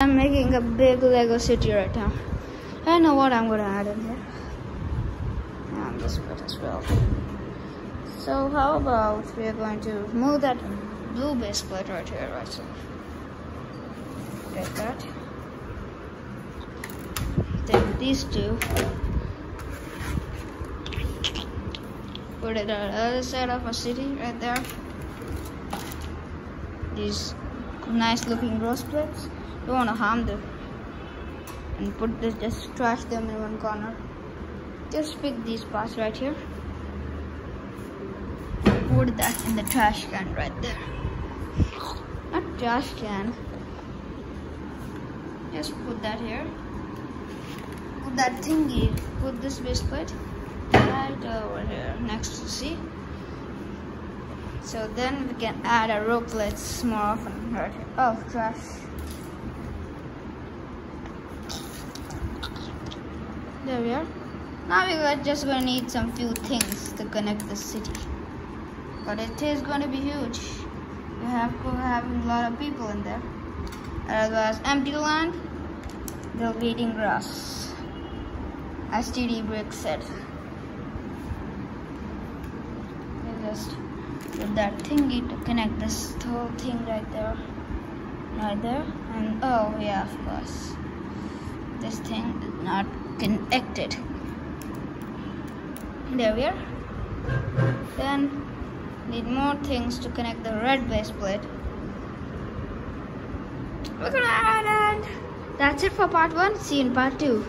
I'm making a big Lego city right now. I know what I'm gonna add in here. And this bit as well. So how about we're going to move that blue base plate right here, right so. Get that. Take these two. Put it on the other side of a city right there. These nice looking rose plates. Don't want to harm them. And put this just trash them in one corner. Just pick these parts right here. Put that in the trash can right there. Not trash can. Just put that here. Put that thingy. Put this biscuit right over here. Next to see so then we can add a rope plates more often oh trash There we are. Now we are just to need some few things to connect the city. But it is to be huge. We have to have a lot of people in there. Otherwise, empty land, they'll be eating grass. As TD Brick said. We just put that thingy to connect this whole thing right there. Right there. And oh yeah, of course. This thing is not connected there we are then need more things to connect the red base plate gonna add and that's it for part one see you in part two